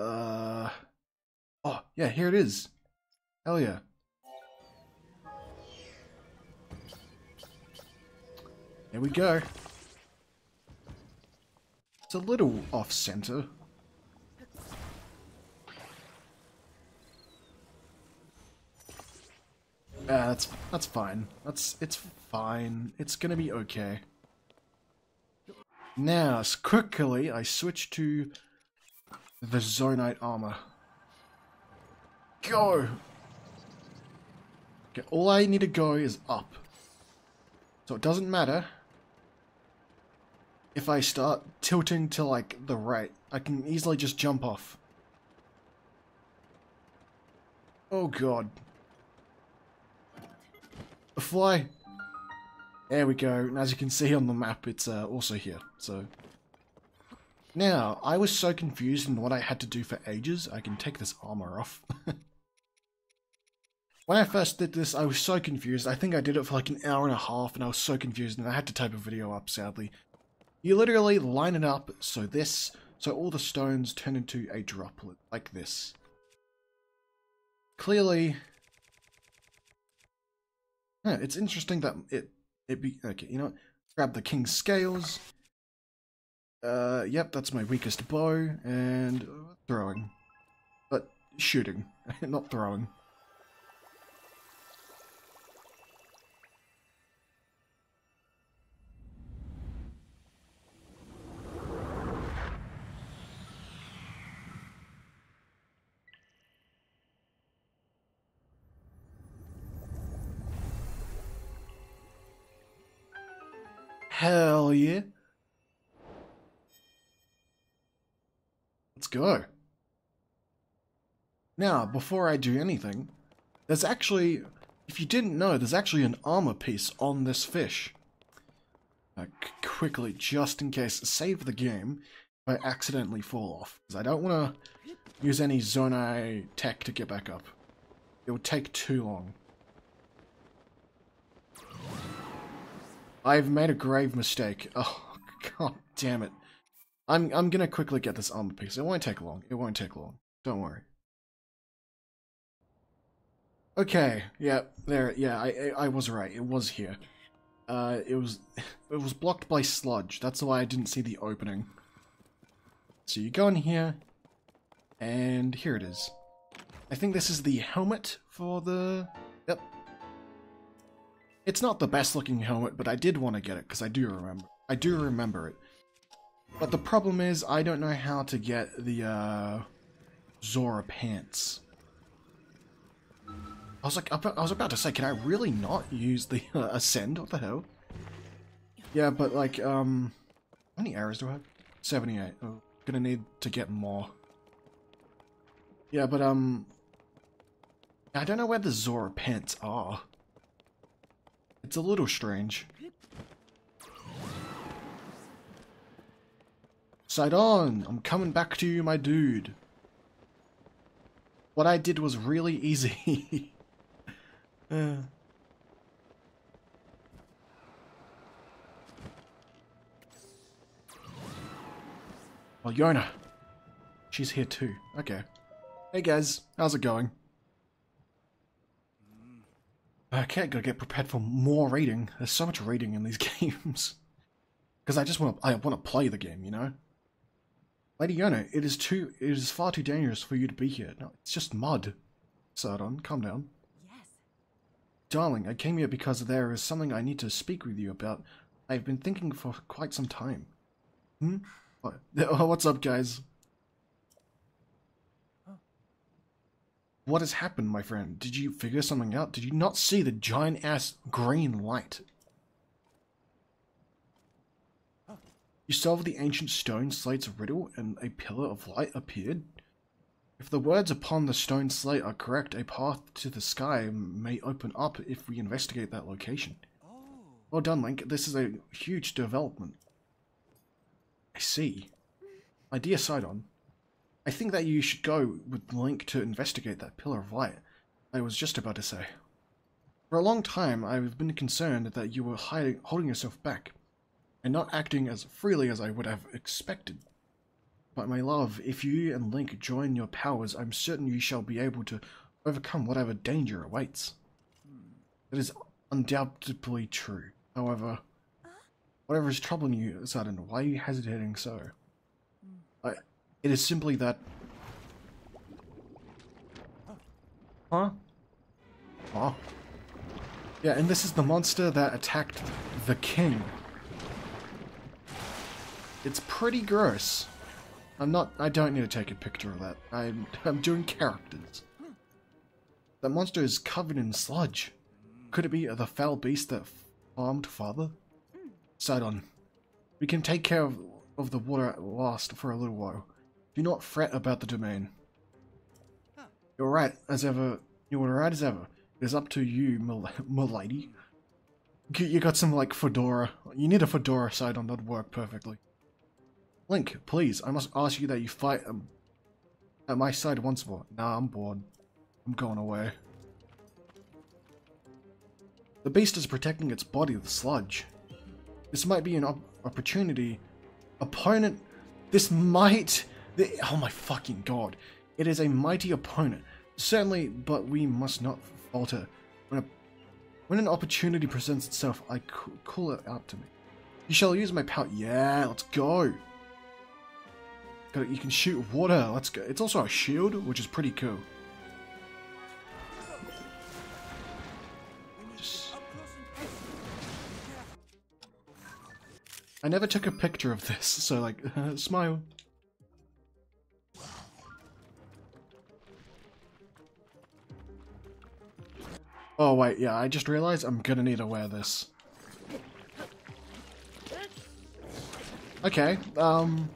Uh, oh, yeah, here it is. Hell yeah. There we go. It's a little off-center. Yeah, that's that's fine. That's it's fine. It's gonna be okay. Now, quickly, I switch to the Zonaite armor. Go! Okay, all I need to go is up. So it doesn't matter if I start tilting to like the right. I can easily just jump off. Oh god A fly. There we go. And as you can see on the map, it's uh, also here. So now, I was so confused in what I had to do for ages, I can take this armor off. when I first did this, I was so confused. I think I did it for like an hour and a half, and I was so confused, and I had to type a video up, sadly. You literally line it up so this, so all the stones turn into a droplet, like this. Clearly, yeah, it's interesting that it it be okay. You know, what? grab the king's scales. Uh, yep, that's my weakest bow, and throwing. But shooting, not throwing. Hell yeah. Go. Now, before I do anything, there's actually, if you didn't know, there's actually an armor piece on this fish. Uh, quickly, just in case, save the game if I accidentally fall off. Because I don't want to use any Zonai tech to get back up. It would take too long. I've made a grave mistake. Oh, god damn it. I'm, I'm gonna quickly get this armor piece. It won't take long. It won't take long. Don't worry. Okay, yeah, there, yeah, I, I, was right. It was here. Uh, it was, it was blocked by sludge. That's why I didn't see the opening. So you go in here, and here it is. I think this is the helmet for the... Yep. It's not the best looking helmet, but I did want to get it, because I do remember. I do remember it. But the problem is, I don't know how to get the, uh... Zora pants. I was like, I was about to say, can I really not use the uh, ascend? What the hell? Yeah, but like, um, how many arrows do I have? 78. Oh, gonna need to get more. Yeah, but um, I don't know where the Zora pants are. It's a little strange. Sidon, I'm coming back to you, my dude. What I did was really easy. uh. Well, Yona. She's here too. Okay. Hey guys, how's it going? Okay, gotta get prepared for more reading. There's so much reading in these games. Because I just want to, I want to play the game, you know? Lady Yona, it is too, it is far too dangerous for you to be here. No, it's just mud. Sardon, calm down. Yes. Darling, I came here because there is something I need to speak with you about. I've been thinking for quite some time. Hmm? What? Oh, what's up, guys? What has happened, my friend? Did you figure something out? Did you not see the giant-ass green light? You solved the ancient stone slate's riddle and a pillar of light appeared? If the words upon the stone slate are correct, a path to the sky may open up if we investigate that location. Well done, Link. This is a huge development. I see. My dear Sidon, I think that you should go with Link to investigate that pillar of light. I was just about to say. For a long time, I've been concerned that you were hiding, holding yourself back, and not acting as freely as I would have expected. But my love, if you and Link join your powers, I'm certain you shall be able to overcome whatever danger awaits. That is undoubtedly true. However, whatever is troubling you, Sidon, why are you hesitating so? I, it is simply that... Huh? Oh. Yeah, and this is the monster that attacked the king. It's pretty gross. I'm not, I don't need to take a picture of that. I'm, I'm doing characters. That monster is covered in sludge. Could it be the foul beast that farmed father? Sidon, we can take care of, of the water at last for a little while. Do not fret about the domain. You're right as ever. You're right as ever. It is up to you, mil milady. You you got some like fedora. You need a fedora Sidon. That'd work perfectly. Link, please, I must ask you that you fight um, at my side once more. Nah, I'm bored. I'm going away. The beast is protecting its body with sludge. This might be an op opportunity. Opponent, this might... The, oh my fucking god. It is a mighty opponent. Certainly, but we must not falter. When, a, when an opportunity presents itself, I call it out to me. You shall use my power. Yeah, let's go. You can shoot water. Let's go. It's also a shield, which is pretty cool. I never took a picture of this, so like, smile. Oh wait, yeah, I just realized I'm gonna need to wear this. Okay, um...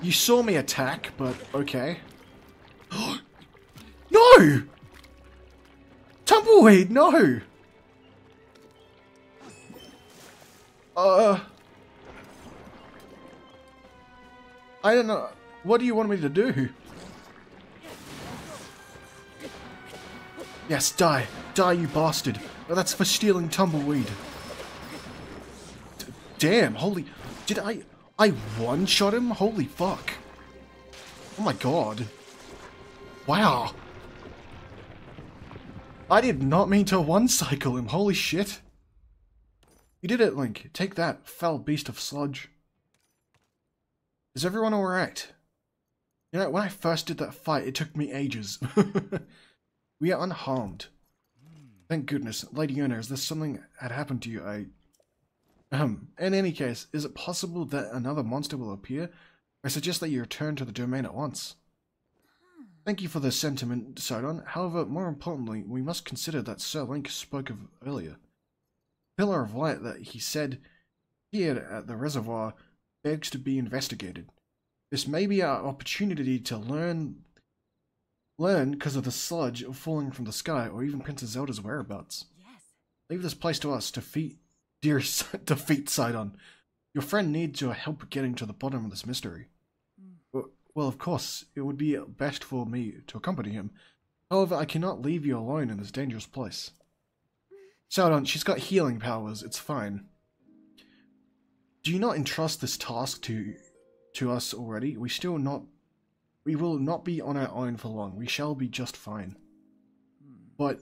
You saw me attack, but okay. no! Tumbleweed, no! Uh... I don't know. What do you want me to do? Yes, die. Die, you bastard. Oh, that's for stealing tumbleweed. D damn, holy... Did I... I one-shot him? Holy fuck. Oh my god. Wow. I did not mean to one-cycle him, holy shit. You did it, Link. Take that, foul beast of sludge. Is everyone alright? You know, when I first did that fight, it took me ages. we are unharmed. Thank goodness. Lady Yona, is there something had happened to you? I... Um, in any case, is it possible that another monster will appear? I suggest that you return to the domain at once. Thank you for the sentiment, Sidon. However, more importantly, we must consider that Sir Link spoke of earlier. Pillar of Light that he said here at the reservoir begs to be investigated. This may be our opportunity to learn learn because of the sludge falling from the sky or even Princess Zelda's whereabouts. Yes. Leave this place to us, defeat dear defeat Sidon. Your friend needs your help getting to the bottom of this mystery. Hmm. Well, well, of course, it would be best for me to accompany him. However, I cannot leave you alone in this dangerous place. Sidon, she's got healing powers, it's fine. Do you not entrust this task to to us already? We still not we will not be on our own for long. We shall be just fine. Hmm. But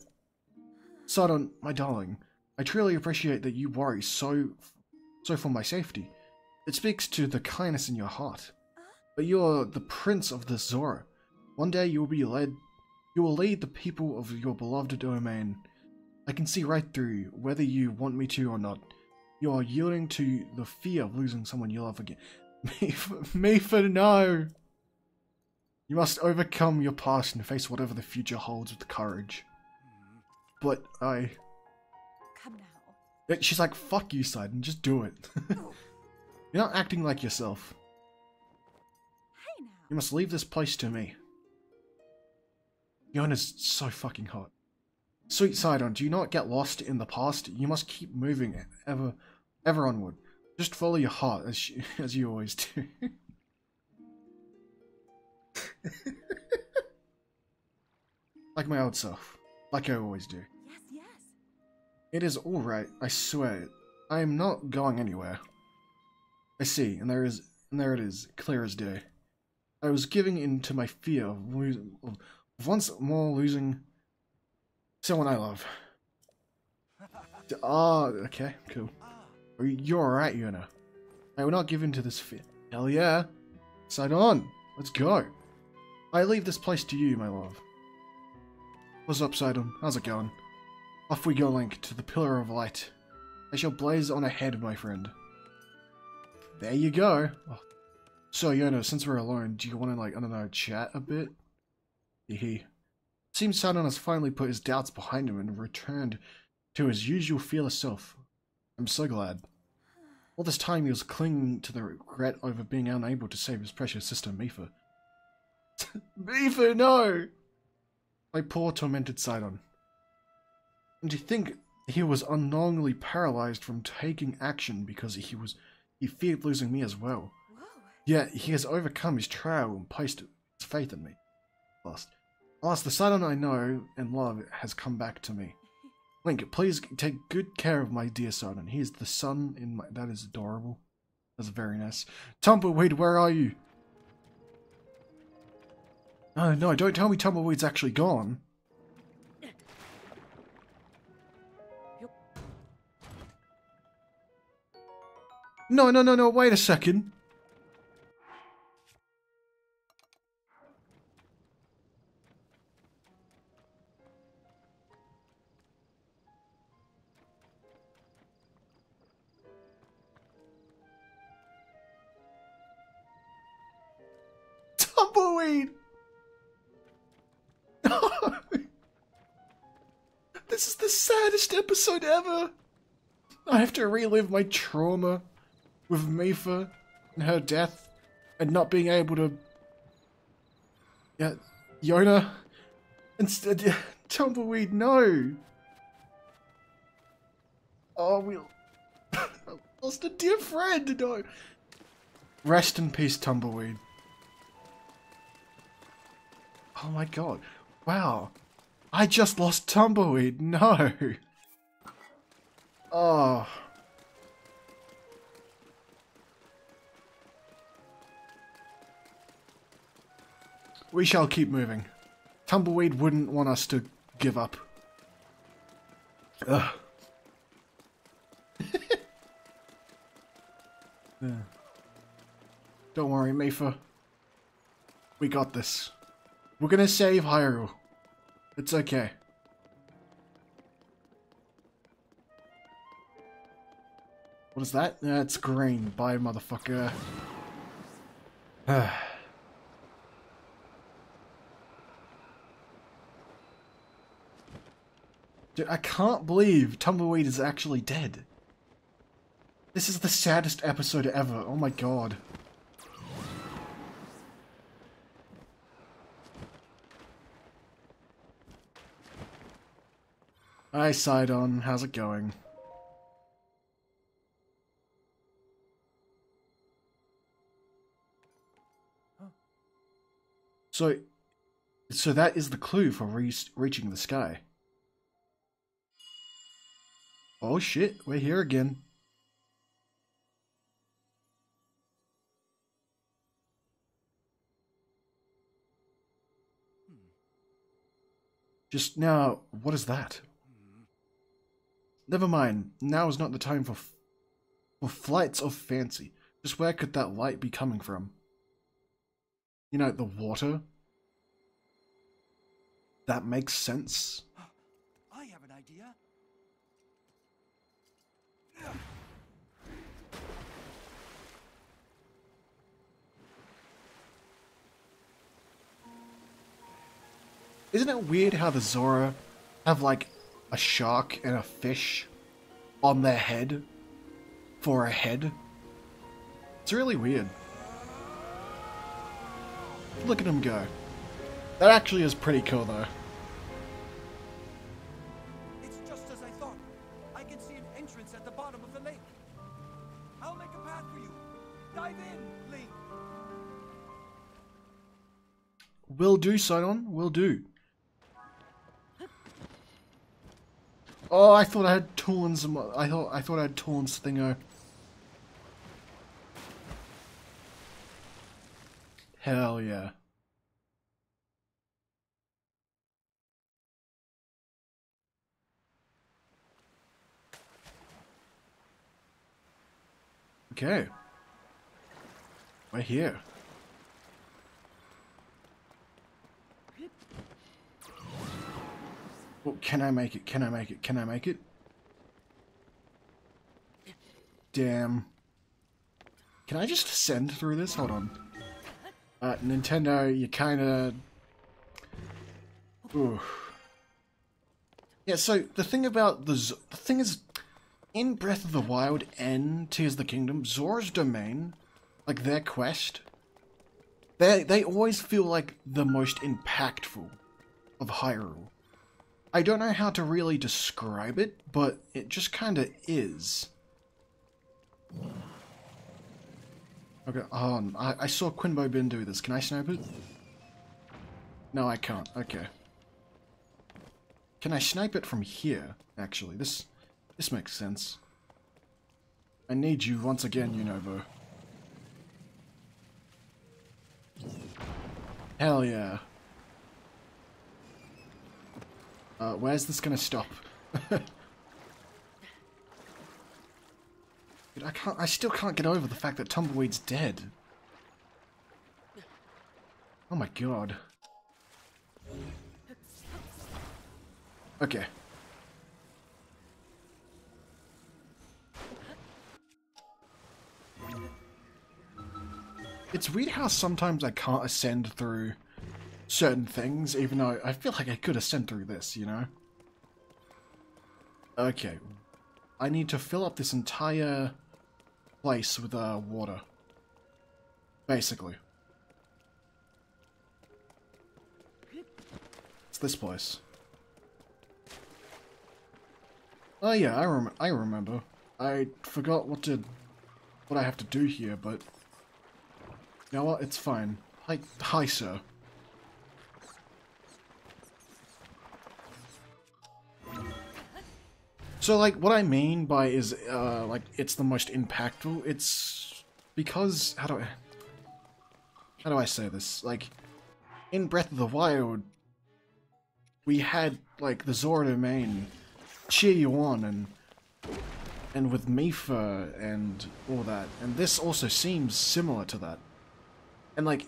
Sidon, my darling, I truly appreciate that you worry so so for my safety. It speaks to the kindness in your heart. But you are the prince of the Zora. One day you will be led you will lead the people of your beloved domain. I can see right through you, whether you want me to or not. You are yielding to the fear of losing someone you love again. Me for, me for no! You must overcome your past and face whatever the future holds with courage. But I... Come now. She's like, fuck you, Sidon, just do it. You're not acting like yourself. Hey. You must leave this place to me. Yona's so fucking hot. Sweet Sidon, do you not get lost in the past? You must keep moving ever, ever onward. Just follow your heart, as, you, as you always do. like my old self. Like I always do. It is alright, I swear. I am not going anywhere. I see, and there is, and there it is, clear as day. I was giving in to my fear of, losing, of once more losing someone I love. Ah, okay, cool. Oh, You're alright, Yona. I will not give in to this fear. Hell yeah. Sidon. Let's go. I leave this place to you, my love. What's up, Sidon? How's it going? Off we go, Link, to the Pillar of Light. I shall blaze on ahead, my friend. There you go. Oh. So, Yona, since we're alone, do you want to, like, I don't know, chat a bit? Hee Seems Sidon has finally put his doubts behind him and returned to his usual fearless self. I'm so glad. All this time he was clinging to the regret over being unable to save his precious sister Mipha. Mipha, no! My poor tormented Sidon. And to think he was unknowingly paralyzed from taking action because he was he feared losing me as well. Whoa. Yet he has overcome his trial and placed his faith in me. Last, alas, the Sidon I know and love has come back to me. Link, please take good care of my dear Sidon. He is the son in my. That is adorable. That's very nice. Tumbleweed, where are you? Oh, no, don't tell me Tumbleweed's actually gone. No, no, no, no, wait a second. Tumbleweed! this is the saddest episode ever. I have to relive my trauma. With Mipha and her death and not being able to. Yeah, Yona. Instead, Tumbleweed, no. Oh, we lost a dear friend. No. Rest in peace, Tumbleweed. Oh my god. Wow. I just lost Tumbleweed. No. Oh. We shall keep moving. Tumbleweed wouldn't want us to give up. Ugh. yeah. Don't worry, Mipha. We got this. We're gonna save Hyrule. It's okay. What is that? It's green. Bye, motherfucker. Dude, I can't believe Tumbleweed is actually dead. This is the saddest episode ever. Oh my god. Hi, Sidon. How's it going? So, so that is the clue for re reaching the sky. Oh shit, we're here again. Just now, what is that? Never mind, now is not the time for, for flights of fancy. Just where could that light be coming from? You know, the water? That makes sense. I have an idea. Isn't it weird how the Zora have like a shark and a fish on their head for a head? It's really weird. Look at him go. That actually is pretty cool though. Will do, Sidon. Will do. Oh, I thought I had Torn's. I thought I thought I had Torn's thingo. Hell yeah. Okay. We're here. Can I make it? Can I make it? Can I make it? Damn. Can I just ascend through this? Hold on. Uh, Nintendo, you kinda... Ooh. Yeah, so the thing about the... The thing is, in Breath of the Wild and Tears of the Kingdom, Zora's Domain, like their quest, they, they always feel like the most impactful of Hyrule. I don't know how to really describe it, but it just kind of is. Okay, um, I, I saw Quinbo Bin do this. Can I snipe it? No, I can't. Okay. Can I snipe it from here, actually? This this makes sense. I need you once again, Unova. Hell yeah. Uh, where's this gonna stop? Dude, I can't- I still can't get over the fact that Tumbleweed's dead. Oh my god. Okay. It's weird how sometimes I can't ascend through certain things, even though I feel like I could have sent through this, you know? Okay. I need to fill up this entire place with uh, water. Basically. It's this place. Oh yeah, I rem I remember. I forgot what to what I have to do here, but you know what? It's fine. Hi, hi, sir. So, like, what I mean by is, uh, like, it's the most impactful, it's because, how do I, how do I say this? Like, in Breath of the Wild, we had, like, the Zora domain cheer you on, and, and with Mipha and all that, and this also seems similar to that. And, like,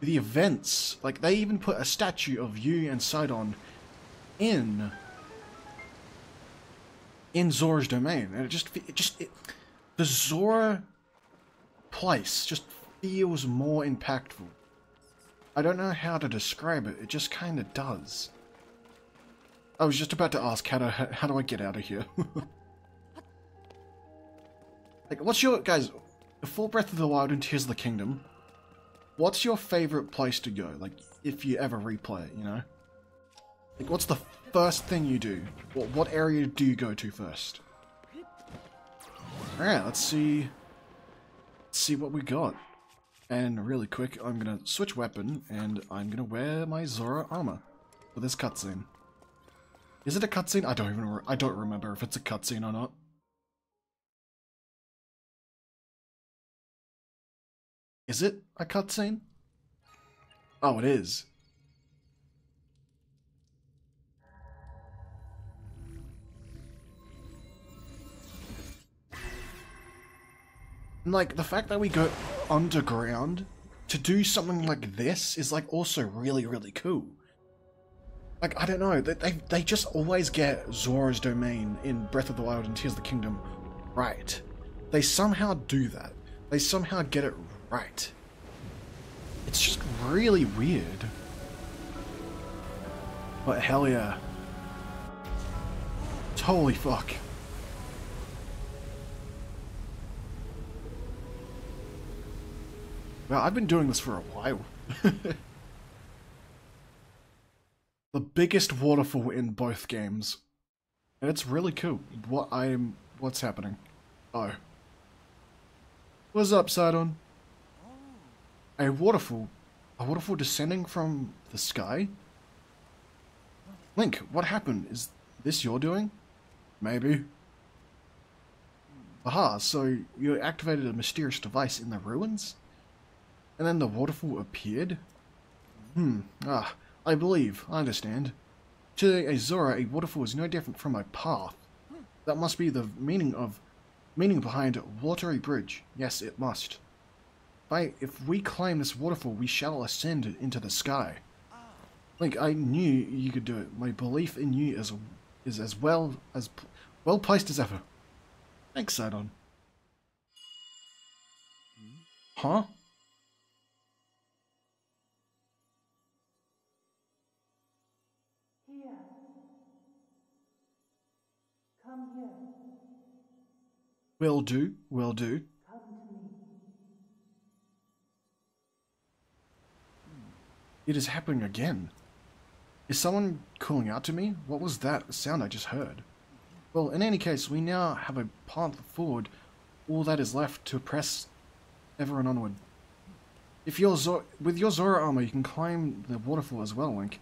the events, like, they even put a statue of you and Sidon in in Zora's domain, and it just it just it, the Zora place just feels more impactful. I don't know how to describe it. It just kind of does. I was just about to ask how to how do I get out of here? like, what's your guys? Before Breath of the Wild and Tears of the Kingdom, what's your favorite place to go? Like, if you ever replay it, you know. Like, what's the first thing you do? What, what area do you go to first? Alright, let's see... Let's see what we got. And really quick, I'm gonna switch weapon, and I'm gonna wear my Zora armor for this cutscene. Is it a cutscene? I don't even I don't remember if it's a cutscene or not. Is it a cutscene? Oh, it is. Like the fact that we go underground to do something like this is like also really really cool. Like I don't know, they they, they just always get Zora's domain in Breath of the Wild and Tears of the Kingdom right. They somehow do that. They somehow get it right. It's just really weird. But hell yeah. Holy fuck. Well, I've been doing this for a while. the biggest waterfall in both games. And it's really cool. What I'm... What's happening? Oh. What's up, Sidon? A waterfall? A waterfall descending from the sky? Link, what happened? Is this your doing? Maybe. Aha, so you activated a mysterious device in the ruins? And then the waterfall appeared? Hmm, ah, I believe, I understand. To a Zora, a waterfall is no different from a path. That must be the meaning of meaning behind watery bridge. Yes, it must. By if we climb this waterfall, we shall ascend into the sky. Link, I knew you could do it. My belief in you is is as well as well placed as ever. Thanks, Sidon. Huh? Come here. Will do, will do. Come to me. It is happening again. Is someone calling out to me? What was that sound I just heard? Well, in any case, we now have a path forward. All that is left to press ever and onward. If you're Zor with your Zora armor, you can climb the waterfall as well, Link.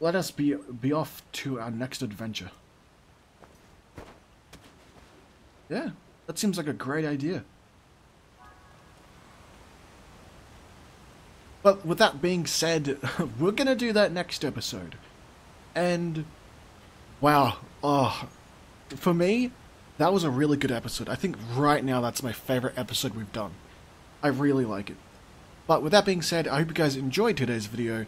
Let us be be off to our next adventure. Yeah, that seems like a great idea. But with that being said, we're going to do that next episode. And, wow, oh, for me, that was a really good episode. I think right now that's my favorite episode we've done. I really like it. But with that being said, I hope you guys enjoyed today's video.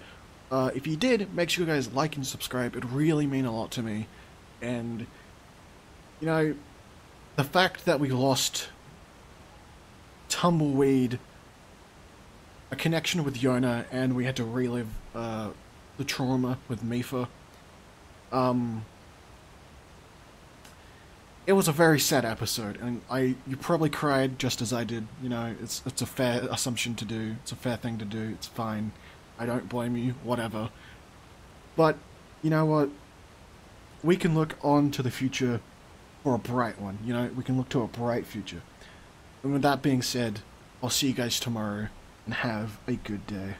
Uh, if you did, make sure you guys like and subscribe. It really mean a lot to me. And, you know, the fact that we lost Tumbleweed, a connection with Yona, and we had to relive uh, the trauma with Mipha. um, it was a very sad episode, and I you probably cried just as I did. You know, it's it's a fair assumption to do. It's a fair thing to do. It's fine. I don't blame you. Whatever. But you know what? We can look on to the future for a bright one. You know, we can look to a bright future. And with that being said, I'll see you guys tomorrow, and have a good day.